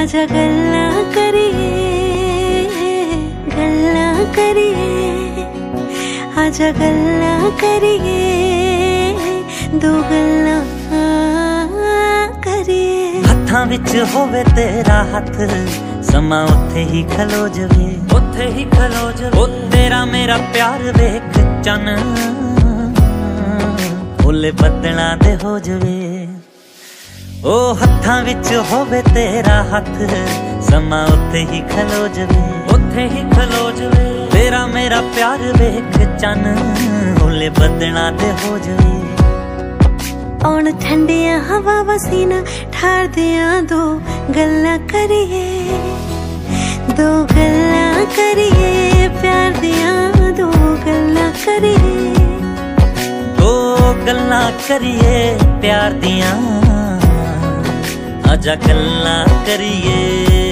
आजा गल्ला करिए गल्ला करिए आजा गल्ला करिए दो गल्ला करिए ਹੱਥਾਂ ਵਿੱਚ ਹੋਵੇ ਤੇਰਾ ਹੱਥ ਸਮਾਂ ਉੱਥੇ ਹੀ ਖਲੋ ਜਵੇ ਉੱਥੇ ਹੀ ਖਲੋ ਜਵੇ ਉਹ ਤੇਰਾ ਮੇਰਾ ਪਿਆਰ ਵੇਖ ਚੰਨ ਫੁੱਲੇ ਬੱਦਲਾਂ ਦੇ ਹੋ ਜਵੇ ਉਹ ਹੱਥਾਂ ਵਿੱਚ ਹੋਵੇ ਤੇਰਾ ਹੱਥ ਸਮਾਂ ਉੱਥੇ ਹੀ ਖਲੋ ਜਵੇ ਉੱਥੇ ਹੀ ਖਲੋ ਜਵੇ ਤੇਰਾ ਮੇਰਾ ਪਿਆਰ ਵੇਖ ਚੰਨ ਫੁੱਲੇ ਬੱਦਲਾਂ ਦੇ ਹੋ ਜਵੇ ਆਉਣ ਠੰਡੀਆਂ ਹਵਾ ਵਸੀਨਾ ਠਾਰਦਿਆਂ ਦੋ ਗੱਲਾਂ ਕਰੀਏ ਦੋ ਗੱਲਾਂ ਕਰੀਏ ਪਿਆਰ ਦੀਆਂ ਦੋ ਗੱਲਾਂ ਕਰੀਏ ਦੋ ਗੱਲਾਂ ਕਰੀਏ ਪਿਆਰ ਦੀਆਂ जा गल्ला करिए।